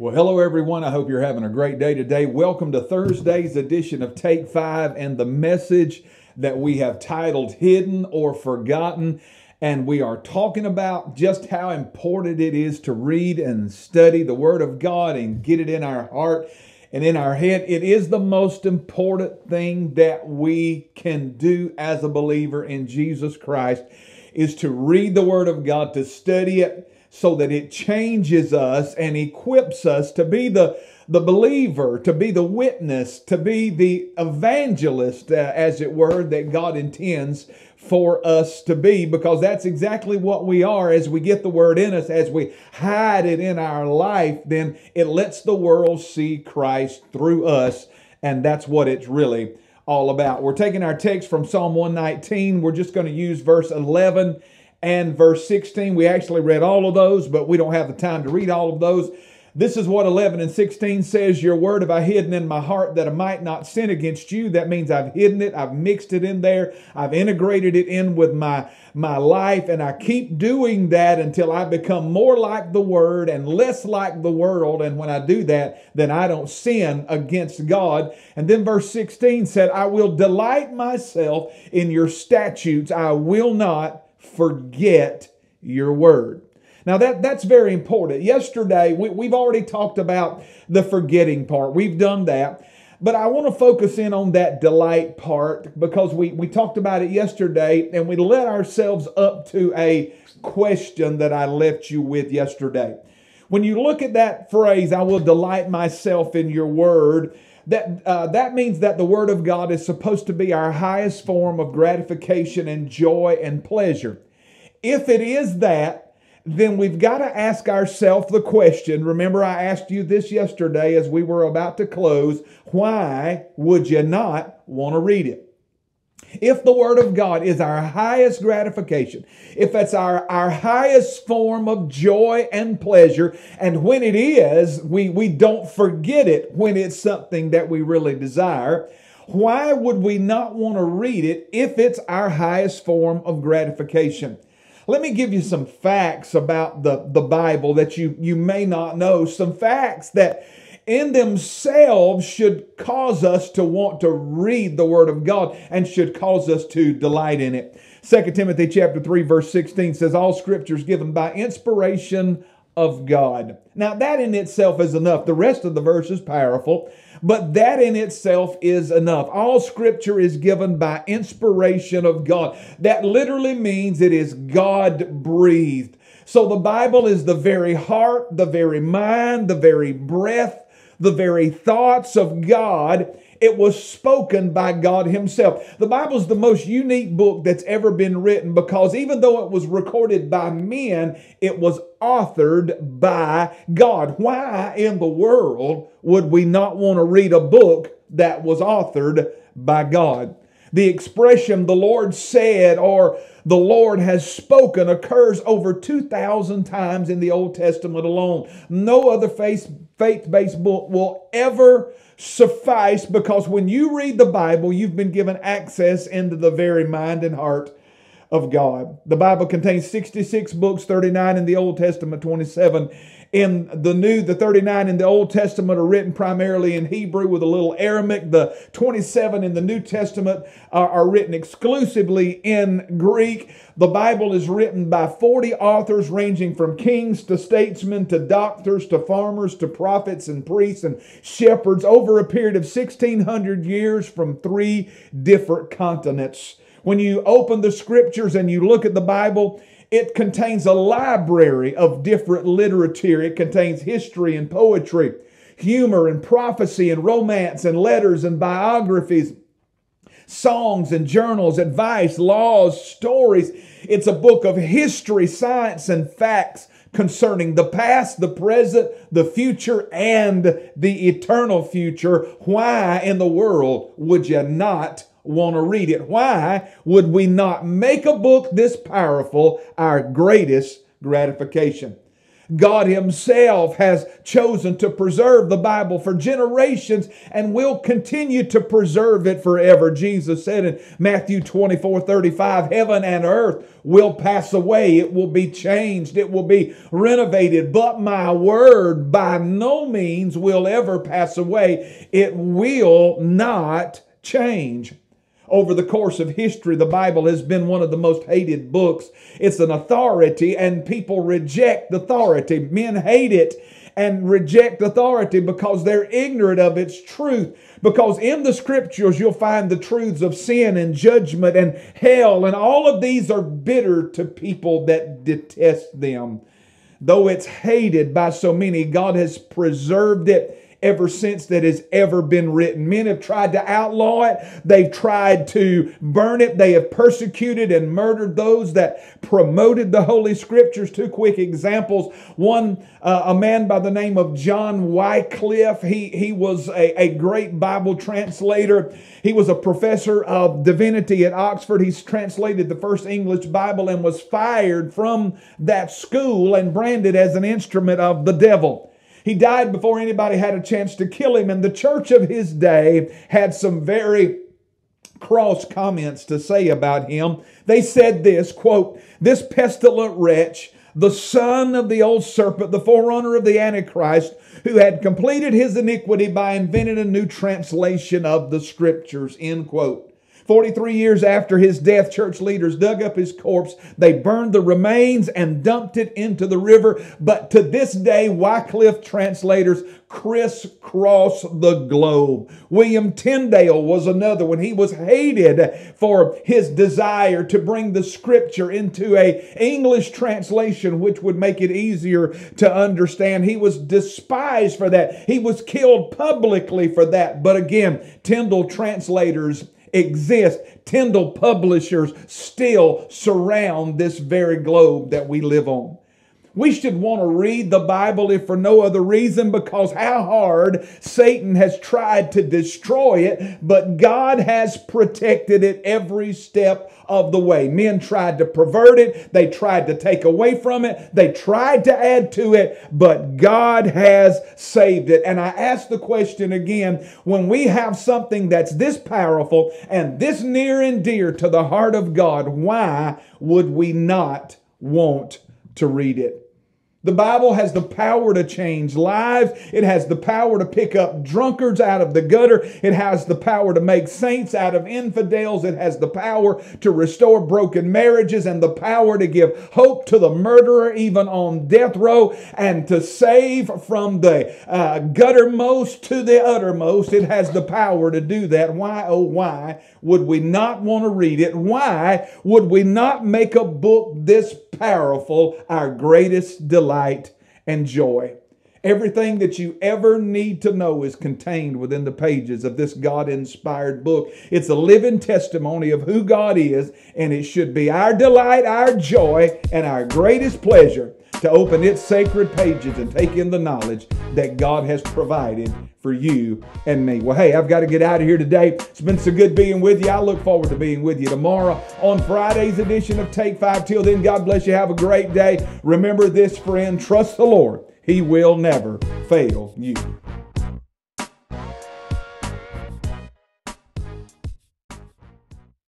Well, hello everyone. I hope you're having a great day today. Welcome to Thursday's edition of Take Five and the message that we have titled Hidden or Forgotten. And we are talking about just how important it is to read and study the Word of God and get it in our heart and in our head. It is the most important thing that we can do as a believer in Jesus Christ is to read the Word of God, to study it, so that it changes us and equips us to be the, the believer, to be the witness, to be the evangelist, uh, as it were, that God intends for us to be, because that's exactly what we are as we get the word in us, as we hide it in our life, then it lets the world see Christ through us, and that's what it's really all about. We're taking our text from Psalm 119. We're just going to use verse 11 and verse 16. We actually read all of those, but we don't have the time to read all of those. This is what 11 and 16 says Your word have I hidden in my heart that I might not sin against you. That means I've hidden it, I've mixed it in there, I've integrated it in with my, my life, and I keep doing that until I become more like the word and less like the world. And when I do that, then I don't sin against God. And then verse 16 said, I will delight myself in your statutes, I will not forget your word. Now that that's very important. Yesterday we, we've already talked about the forgetting part. We've done that. But I want to focus in on that delight part because we, we talked about it yesterday and we led ourselves up to a question that I left you with yesterday. When you look at that phrase, I will delight myself in your word, that, uh, that means that the Word of God is supposed to be our highest form of gratification and joy and pleasure. If it is that, then we've got to ask ourselves the question. Remember, I asked you this yesterday as we were about to close. Why would you not want to read it? If the Word of God is our highest gratification, if it's our, our highest form of joy and pleasure, and when it is, we, we don't forget it when it's something that we really desire, why would we not want to read it if it's our highest form of gratification? Let me give you some facts about the, the Bible that you, you may not know, some facts that in themselves should cause us to want to read the word of God and should cause us to delight in it. 2 Timothy chapter 3 verse 16 says all scripture is given by inspiration of God. Now that in itself is enough. The rest of the verse is powerful, but that in itself is enough. All scripture is given by inspiration of God. That literally means it is God breathed. So the Bible is the very heart, the very mind, the very breath the very thoughts of God. It was spoken by God Himself. The Bible is the most unique book that's ever been written because even though it was recorded by men, it was authored by God. Why in the world would we not want to read a book that was authored by God? The expression the Lord said or the Lord has spoken occurs over 2,000 times in the Old Testament alone. No other faith based book will ever suffice because when you read the Bible, you've been given access into the very mind and heart of God. The Bible contains 66 books, 39 in the Old Testament, 27 in the New, the 39 in the Old Testament are written primarily in Hebrew with a little Aramaic. The 27 in the New Testament are, are written exclusively in Greek. The Bible is written by 40 authors ranging from kings to statesmen to doctors to farmers to prophets and priests and shepherds over a period of 1600 years from three different continents. When you open the scriptures and you look at the Bible, it contains a library of different literature. It contains history and poetry, humor and prophecy and romance and letters and biographies, songs and journals, advice, laws, stories. It's a book of history, science, and facts concerning the past, the present, the future, and the eternal future. Why in the world would you not want to read it. Why would we not make a book this powerful our greatest gratification? God Himself has chosen to preserve the Bible for generations and will continue to preserve it forever. Jesus said in Matthew 24 35, Heaven and earth will pass away, it will be changed, it will be renovated, but my word by no means will ever pass away. It will not change over the course of history, the Bible has been one of the most hated books. It's an authority, and people reject authority. Men hate it and reject authority because they're ignorant of its truth. Because in the scriptures, you'll find the truths of sin and judgment and hell, and all of these are bitter to people that detest them. Though it's hated by so many, God has preserved it ever since that has ever been written. Men have tried to outlaw it. They've tried to burn it. They have persecuted and murdered those that promoted the Holy Scriptures. Two quick examples. One, uh, a man by the name of John Wycliffe. He, he was a, a great Bible translator. He was a professor of divinity at Oxford. He's translated the first English Bible and was fired from that school and branded as an instrument of the devil. He died before anybody had a chance to kill him, and the church of his day had some very cross comments to say about him. They said this quote, This pestilent wretch, the son of the old serpent, the forerunner of the Antichrist, who had completed his iniquity by inventing a new translation of the scriptures, end quote. 43 years after his death, church leaders dug up his corpse. They burned the remains and dumped it into the river. But to this day, Wycliffe translators crisscross the globe. William Tyndale was another one. He was hated for his desire to bring the scripture into a English translation which would make it easier to understand. He was despised for that. He was killed publicly for that. But again, Tyndale translators exist, Tyndale publishers still surround this very globe that we live on. We should want to read the Bible if for no other reason because how hard Satan has tried to destroy it, but God has protected it every step of the way. Men tried to pervert it, they tried to take away from it, they tried to add to it, but God has saved it. And I ask the question again when we have something that's this powerful and this near and dear to the heart of God, why would we not want to read it. The Bible has the power to change lives. It has the power to pick up drunkards out of the gutter. It has the power to make saints out of infidels. It has the power to restore broken marriages and the power to give hope to the murderer, even on death row, and to save from the uh, guttermost to the uttermost. It has the power to do that. Why, oh, why would we not want to read it? Why would we not make a book this powerful our greatest delight and joy? Everything that you ever need to know is contained within the pages of this God inspired book. It's a living testimony of who God is, and it should be our delight, our joy, and our greatest pleasure to open its sacred pages and take in the knowledge that God has provided for you and me. Well, hey, I've got to get out of here today. It's been so good being with you. I look forward to being with you tomorrow on Friday's edition of Take Five. Till then, God bless you. Have a great day. Remember this, friend. Trust the Lord. He will never fail you.